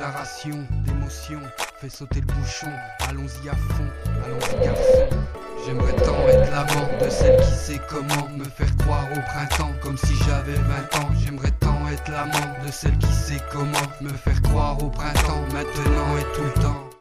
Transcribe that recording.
déclaration d'émotion. Fais sauter le bouchon, allons-y à fond, allons-y garçon. J'aimerais tant être l'amant de celle qui sait comment me faire croire au printemps comme si j'avais 20 ans. J'aimerais tant être l'amant de celle qui sait comment me faire croire au printemps maintenant et tout le temps.